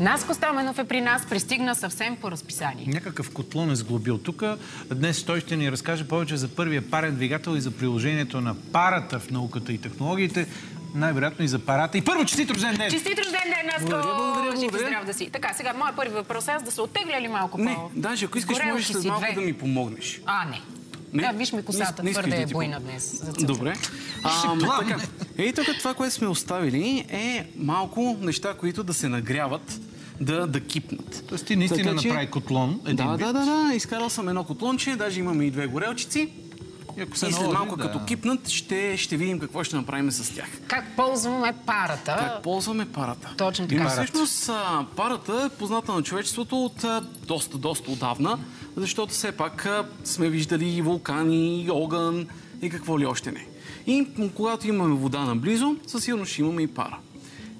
Наско Стаменов е при нас, пристигна съвсем по разписание. Някакъв котлон е сглобил тук. Днес той ще ни разкаже повече за първия парен двигател и за приложението на парата в науката и технологиите. Най-вероятно и за парата. И първо, честит рожден ден! Честит рожден ден, Наско! Благодаря, благодаря, Жив и благодаря. здрав да си. Така, сега, моят първи въпрос е аз да се оттегля ли малко Не, по... даже ако искаш, Сгорел можеш след малко две. да ми помогнеш. А, не. Не? Да, виж ми косата, Не- не твърде е буйна днес. за. Добре. А, така. Ей, тук това, което сме оставили е малко неща, които да се нагряват, да, да кипнат. Тоест ти наистина Така че- направи котлон. Един Да, да, да, да. Изкарал съм едно котлонче, даже имаме и две горелчици. И ако И се след наложи, малко, да. като кипнат, ще, ще видим какво ще направим с тях. Как ползваме парата? Как ползваме парата? Точно така. Парата. всъщност парата е позната на човечеството от доста, доста отдавна, защото все пак сме виждали и вулкани, и огън и какво ли още не. И когато имаме вода наблизо, със сигурност ще имаме и пара.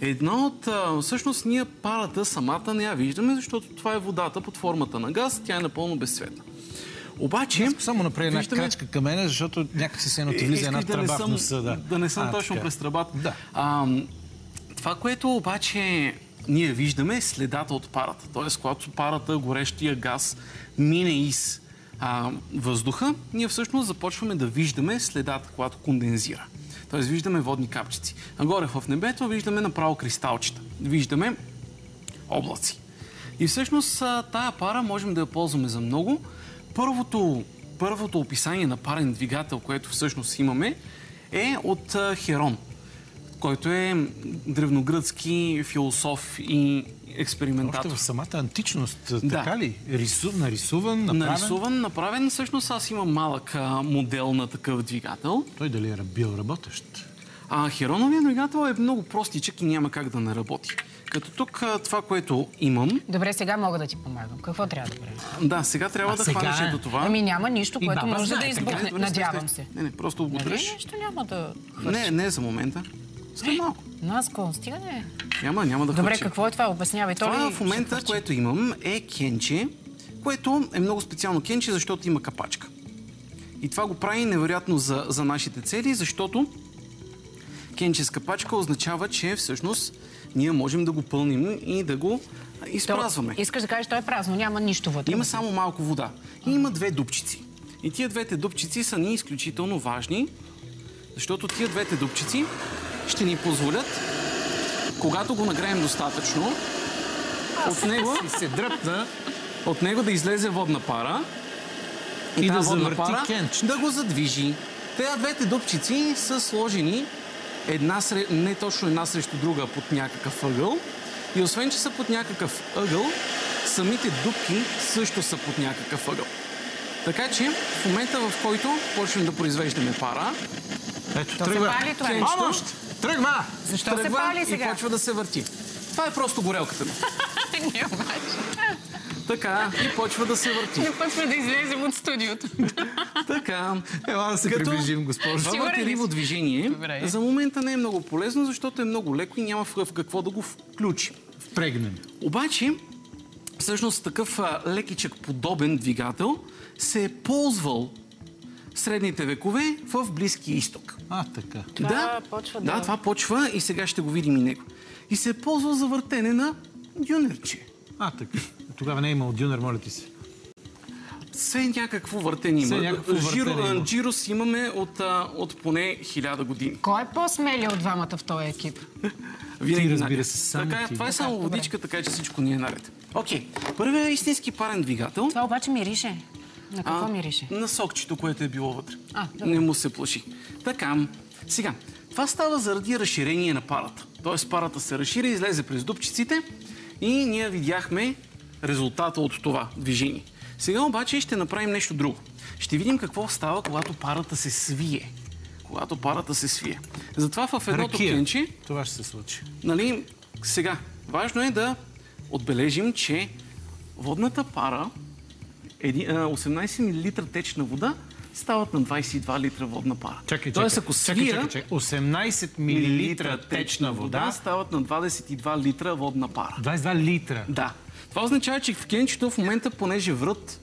Една от... Всъщност ние парата самата не я виждаме, защото това е водата под формата на газ, тя е напълно безцветна. Обаче... Само направи една виждаме- крачка към мене, защото някакси се едно ти влиза една да тръба в съм- носа. Да, да не съм А, точно така. през тръбата. Да. А, това, което обаче ние виждаме е следата от парата. Тоест, когато парата, горещия газ мине из а, въздуха, ние всъщност започваме да виждаме следата, когато кондензира. Тоест, виждаме водни капчици. Нагоре в небето виждаме направо кристалчета. Виждаме облаци. И всъщност тая пара можем да я ползваме за много. Първото, първото описание на парен двигател, което всъщност имаме, е от Херон, който е древногръцки философ и Още експериментатор. в самата античност, така ли? Рису, нарисуван, направен? Нарисуван, направен. Всъщност аз имам малък а, модел на такъв двигател. Той дали е бил работещ? А Хероновия двигател е много простичък и няма как да не работи. Като тук това, което имам, Добре, сега мога да ти помагам. Какво трябва да правим? да, сега трябва А да сега хванеш е. ето това. Ами няма нищо, което може да така избухне. Надявам се. Не, не, просто го Нали нещо няма да Не, не за момента. След малко. Наско, стига не. Няма, няма да Добре, хвърчи. какво е това? Обяснявай. То Това в момента, което имам, е кенче, което е много специално кенче, защото има капачка. И това го прави невероятно за, за нашите цели, защото кенче с капачка означава, че всъщност ние можем да го пълним и да го а, То- изпразваме. Искаш да кажеш, то е празно, няма нищо вътре. Има само малко вода. И има две дупчици. И тия двете дупчици са ни изключително важни, защото тия двете дупчици ще ни позволят, когато го нагреем достатъчно, от него, се дръпна. от него да излезе водна пара И тази да завърти пара кенчето. да го задвижи. Тези двете дупчици са сложени една, не точно една срещу друга под някакъв ъгъл. И освен, че са под някакъв ъгъл, самите дупки също са под някакъв ъгъл. Така че в момента, в който почнем да произвеждаме пара, Ето, тръгва. това. Кенчето! Тръгва! Защо се пали и сега? почва да се върти. Това е просто горелката ми. Не, обаче. Така, и почва да се върти. Не почва да излезем от студиото. Така. Ела да се Като- приближим, госпожо. Това си? движение Добре. за момента не е много полезно, защото е много леко и няма в какво да го включи. Впрегнем. Обаче, всъщност такъв а, лекичък подобен двигател се е ползвал средните векове в Близкия изток. А, така. Това да, почва да, да- това почва и сега ще го видим и него. И се е ползвал за въртене на дюнерче. А, така. Тогава не е имал дюнер, моля ти се. Все някакво въртене има. Някакво Джиро- въртене. Джирос имаме от, а, от поне хиляда години. Кой е по-смелия от двамата в този екип? Винаги Ти, разбира се, само така, ти. Това е само водичка, така че всичко ни е наред. Окей. Първият истински парен двигател. Това обаче мирише. На какво а, мирише? На сокчето, което е било вътре. А, добре. Не му се плаши. Така, сега. Това става заради разширение на парата. Тоест парата се разшири, излезе през дупчиците и ние видяхме резултата от това движение. Сега обаче ще направим нещо друго. Ще видим какво става, когато парата се свие. Когато парата се свие. Затова в едното Ракия. кенче Това ще се случи. Нали, сега, важно е да отбележим, че водната пара, 18 мл течна вода, стават на 22 литра водна пара. Чакай, Тоест, чакай. ако чакай, свия чакай, чакай. 18 мл течна вода, стават на 22 литра водна пара. 22 литра. Да. Това означава, че в кенчето в момента, понеже врат,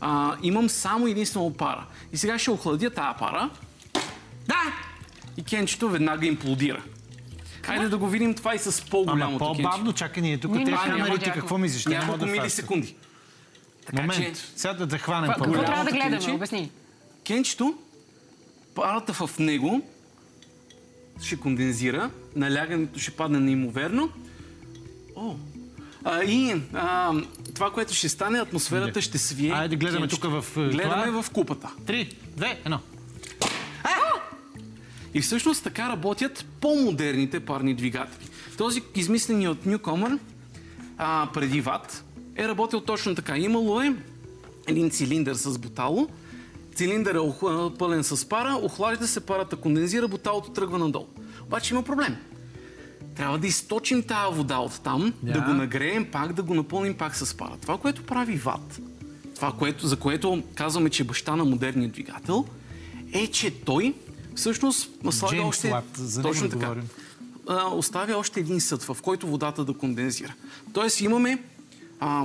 а, имам само единствено пара. И сега ще охладя тази пара. Да! И кенчето веднага имплодира. Хайде да го видим това и с Ама по-голямото по-бавно, чакай ние тук. Няма да камерите можем. какво мислиш? Няколко да фащат. Така Момент, че сега да, да хванем Какво по-голямо. трябва да гледаме? кенче. Обясни. кенчето, парата в него ще кондензира, налягането ще падне неимоверно. О! А, и а, това, което ще стане, атмосферата ще свие. Айде, гледаме тук в, е, Гледаме това. в купата. Три, две, едно. И всъщност така работят по-модерните парни двигатели. Този измисления от Newcomer а, преди ВАТ е работил точно така. Имало е един цилиндър с бутало, цилиндър е пълен с пара, охладите се, парата кондензира, буталото тръгва надолу. Обаче има проблем. Трябва да източим тази вода от там, Да. да го нагреем пак, да го напълним пак с пара. Това, което прави ВАТ, това, което, за което казваме, че е баща на модерния двигател, е, че той всъщност слага още... Уат, за точно така. говорим. Оставя още един съд, в който водата да кондензира. Тоест имаме а,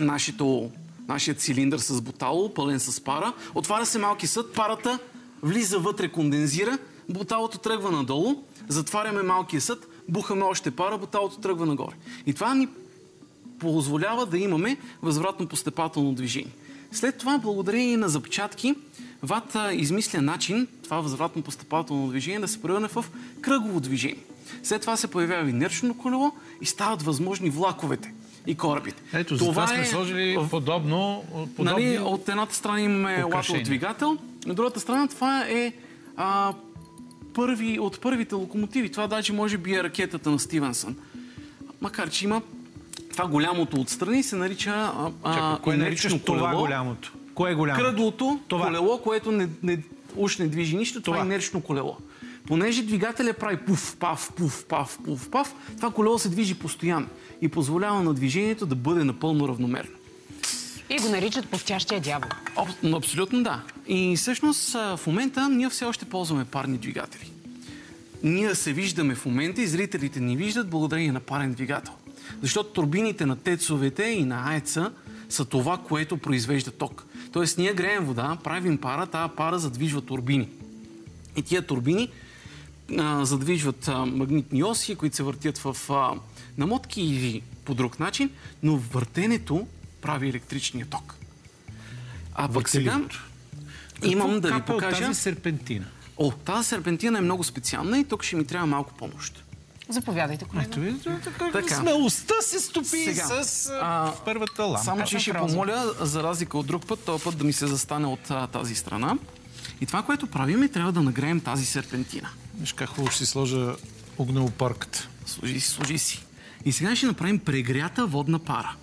нашето, нашия цилиндър с бутало, пълен с пара, отваря се малки съд, парата влиза вътре, кондензира, буталото тръгва надолу, затваряме малкия съд, бухаме още пара, буталото тръгва нагоре. И това ни позволява да имаме възвратно постепателно движение. След това, благодарение на запечатки, вата измисля начин това възвратно постепателно движение да се превърне в кръгово движение. След това се появява инерчно колело и стават възможни влаковете и корабите. Ето, това сме сложили подобно, подобни... Нали, от едната страна имаме латов двигател, от другата страна това е а, първи, от първите локомотиви. Това даже може би е ракетата на Стивенсън. Макар, че има това голямото отстрани се нарича а, Чакай, кое наричаш това колело. голямото? Кое е голямото? Кръглото Това. колело, което не, не, уж не движи нищо, това, Това. е инерчно колело. Понеже двигателя прави пуф, пав, пуф, пав, пуф, пав, това колело се движи постоянно и позволява на движението да бъде напълно равномерно. И го наричат повчащия дявол. Но Абсолютно да. И всъщност в момента ние все още ползваме парни двигатели. Ние се виждаме в момента и зрителите ни виждат благодарение на парен двигател. Защото турбините на тецовете и на АЕЦа са това, което произвежда ток. Тоест ние греем вода, правим пара, тази пара задвижва турбини. И тия турбини а, задвижват а, магнитни оси, които се въртят в а, намотки или по друг начин, но въртенето прави електричния ток. А пък сега имам да ви покажа... тази серпентина. О, тази серпентина е много специална и тук ще ми трябва малко помощ. Заповядайте, колега. Така, смелостта се стопи Сега, с а, първата лампа. Само, че ще помоля, за разлика от друг път, този път да ми се застане от а, тази страна. И това, което правим е трябва да нагреем тази серпентина. Виж как хубаво ще си сложа огнеопорката. Служи си, служи си. И сега ще направим прегрята водна пара.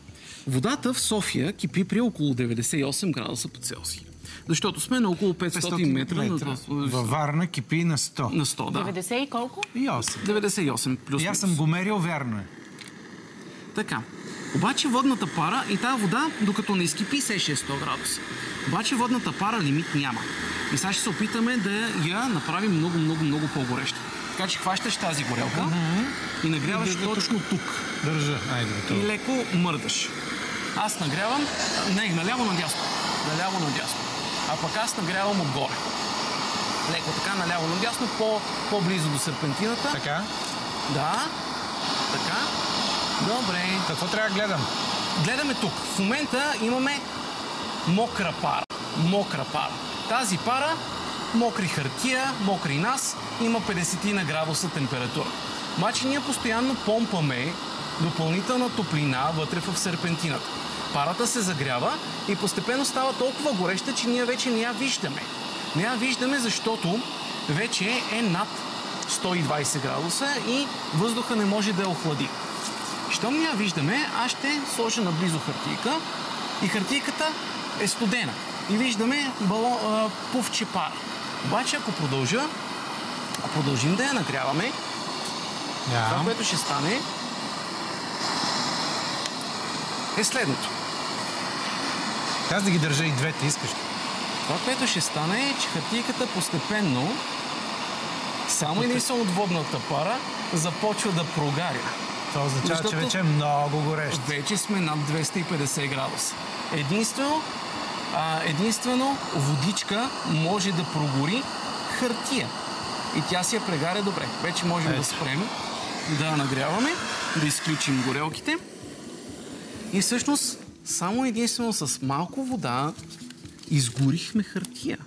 Водата в София кипи при около 98 градуса по Целсий. Защото сме на около 500, метра, метра. На, Във Варна кипи на 100. на 100, да. 90 и колко? И 8. 98 плюс И аз съм го мерил, вярно е. Така. Обаче водната пара и тази вода, докато не изкипи, се е 600 градуса. Обаче водната пара лимит няма. И сега ще се опитаме да я направим много, много, много по-гореща. Така че хващаш тази горелка и нагряваш И точно тук. Държа. Айде, И готово. леко мърдаш. Аз нагрявам, не, наляво надясно. Наляво надясно. А пък аз нагрявам отгоре. Леко така, наляво надясно, по, по-близо до серпентината. Така. Да. Така. Добре. Какво трябва да гледам? Гледаме тук. В момента имаме мокра пара. Мокра пара. Тази пара, мокри хартия, мокри нас, има 50 на градуса температура. Обаче ние постоянно помпаме допълнителна топлина вътре в серпентината. Парата се загрява и постепенно става толкова гореща, че ние вече не я виждаме. Не я виждаме, защото вече е над 120 градуса и въздуха не може да я охлади. Щом не я виждаме, аз ще сложа наблизо хартийка и хартийката е студена. И виждаме балон, а, пувче пара. Обаче ако продължа, ако продължим да я нагряваме, това, Да. което ще стане е следното. Аз да ги държа и двете, искаш ли? Това, което ще стане е, че хартийката постепенно, само единствено от водната пара, започва да прогаря. Това означава, че Защото- вече е много горещо. Вече сме над 250 градуса. Единствено, а, единствено водичка може да прогори хартия. И тя си я прегаря добре. Вече можем да Ето. спрем. да нагряваме, да изключим горелките. И всъщност само единствено с малко вода изгорихме хартия.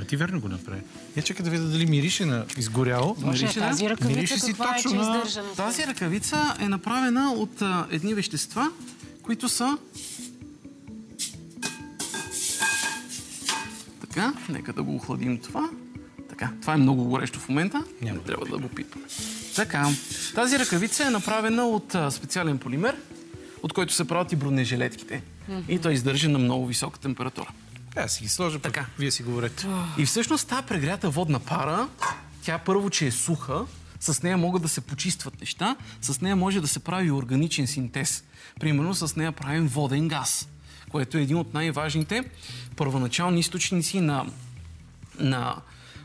А ти верно го направи. Я чакай да видя дали мирише на изгоряло. Боже, Мирише, тази Мирише ръкавица си каква е, че точно на- Тази ръкавица е направена от а, едни вещества, които са... Така, нека да го охладим това. Така, това е много горещо в момента. Няма. Не трябва да го пипаме. Така, тази ръкавица е направена от а, специален полимер, от който се правят и бронежилетките. И той издържа на много висока температура. Аз си ги сложа, пък Така. вие си говорете. И всъщност тази прегрята водна пара, тя първо, че е суха, с нея могат да се почистват неща, с нея може да се прави органичен синтез. Примерно с нея правим воден газ, което е един от най-важните първоначални източници на, на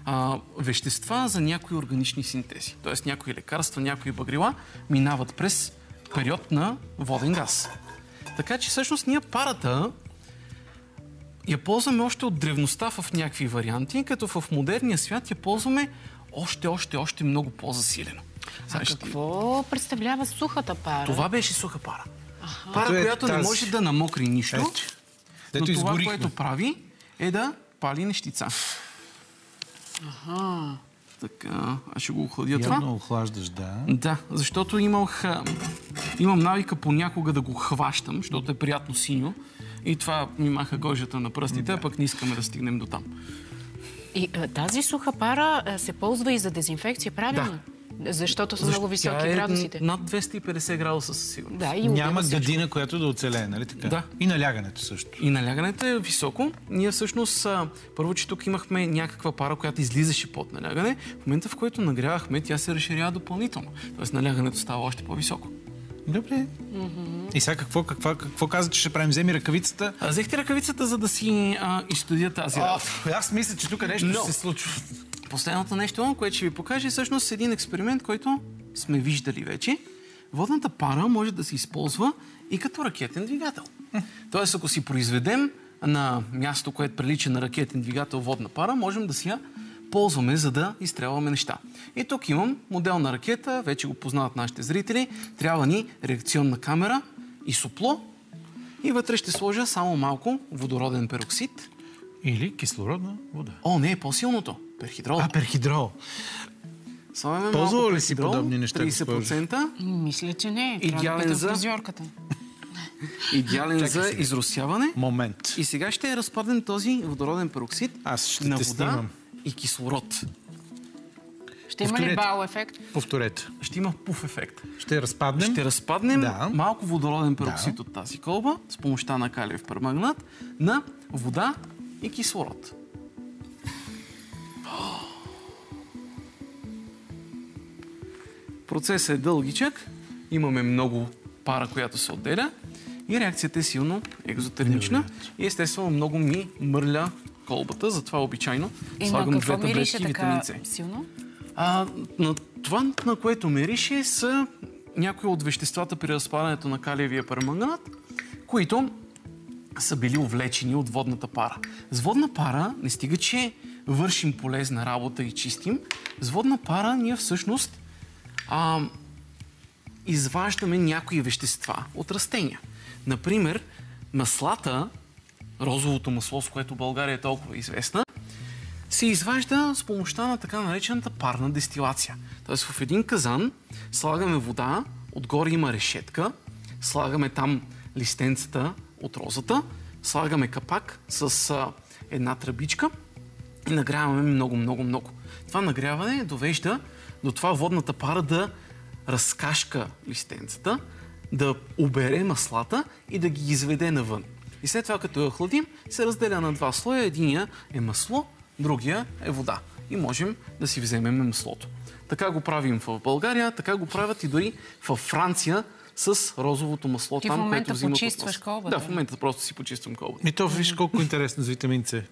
а, вещества за някои органични синтези. Тоест някои лекарства, някои багрила минават през период на воден газ. Така че всъщност ние парата я ползваме още от древността в някакви варианти, като в модерния свят я ползваме още, още, още много по-засилено. А ще- какво представлява сухата пара? Това беше суха пара. Пара, Ето е която не тази. може да намокри нищо, Ето. но Дето това, изгорихме. което прави, е да пали нещица. Ага. Така, аз ще го охладя това. Явно охлаждаш, да. Да, защото имах, имам навика понякога да го хващам, защото е приятно синьо. И това ми маха кожата на пръстите, а пък не искаме да стигнем до там. И а, тази суха пара а, се ползва и за дезинфекция, правилно? Защото са много Тя високи е градусите. над 250 градуса със сигурност. Да, и Няма всичко. градина, която да оцелее, нали така? Да. И налягането също. И налягането е високо. Ние всъщност, а, първо, че тук имахме някаква пара, която излизаше под налягане. В момента, в който нагрявахме, тя се разширява допълнително. Тоест налягането става още по-високо. Добре. И сега какво, какво, какво каза, че ще правим? Вземи ръкавицата. А, взехте ръкавицата, за да си а, тази работа. аз мисля, че тук нещо Но. ще се случва. Последното нещо, което ще ви покаже, е всъщност един експеримент, който сме виждали вече. Водната пара може да се използва и като ракетен двигател. Тоест, ако си произведем на място, което прилича на ракетен двигател водна пара, можем да си я ползваме, за да изстрелваме неща. И тук имам модел на ракета, вече го познават нашите зрители. Трябва ни реакционна камера и сопло. И вътре ще сложа само малко водороден пероксид. Или кислородна вода. О, не, по-силното. Перхидрол. А, перхидрол. Слагаме Ползвала малко ли си подобни неща, 30%. Мисля, че не. Да Идеален питам за- фризьорката. Идеален за изросяване. Момент. И сега ще е разпаден този водороден пероксид Аз ще на те вода снимам. И кислород. Ще има ли Повторете. бао ефект? Повторете. Ще има пуф ефект. Ще разпаднем. Ще разпаднем Да. малко водороден пероксид Да. от тази колба с помощта на калиев пермагнат на вода и кислород. Процесът е дългичък, имаме много пара, която се отделя и реакцията е силно екзотермична и естествено много ми мърля колбата, затова обичайно И на слагам две таблетки витамин С. силно? А, на това, на което мирише, са някои от веществата при разпадането на калиевия перманганат, които са били увлечени от водната пара. С водна пара не стига, че вършим полезна работа и чистим. С водна пара ние всъщност а, изваждаме някои вещества от растения. Например, маслата, розовото масло, с което България е толкова известна, се изважда с помощта на така наречената парна дестилация. Тоест в един казан слагаме вода, отгоре има решетка, слагаме там листенцата от розата, слагаме капак с а, една тръбичка и нагряваме много, много, много. Това нагряване довежда до това водната пара да разкашка листенцата, да обере маслата и да ги изведе навън. И след това, като я охладим, се разделя на два слоя. Единия е масло, другия е вода. И можем да си вземем маслото. Така го правим в България, така го правят и дори в Франция с розовото масло. Ти в там, момента което взимат от почистваш колбата, Да, в момента просто си почиствам колбата. И то виж колко интересно с витамин С.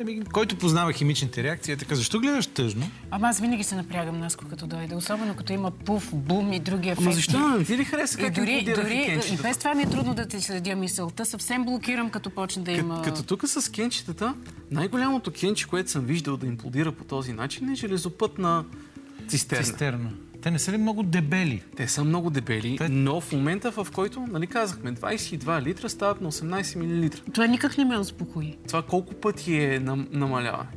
Еми, който познава химичните реакции, е така, защо гледаш тъжно? Ама аз винаги се напрягам Наско, като дойде. Особено като има пуф, бум и други ефекти. Ама защо не ти ли хареса И как дори, имплодираха дори и без това ми е трудно да ти следя мисълта. Съвсем блокирам, като почне да има... Като, като тук с кенчетата, най-голямото кенче, което съм виждал да имплодира по този начин е железопътна цистерна. Цистерна. Те не са ли много дебели? Те са много дебели, Те- но в момента, в който, нали казахме, 22 литра стават на 18 мл. Това никак не ме успокои. Това колко пъти е нам, намаляване?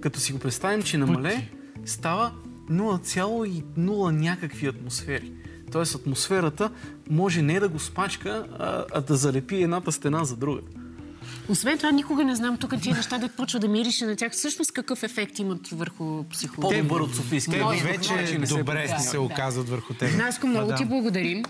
Като си го представим, че намале, става 0,0 някакви атмосфери. Тоест атмосферата може не да го спачка, а, а да залепи едната стена за друга. Освен това, никога не знам тук тия неща, да почва да мириш на тях, всъщност какъв ефект имат върху психологията. По-добър от Софийски. Те вече добре се оказват върху теб. Наско, много ти да. благодарим.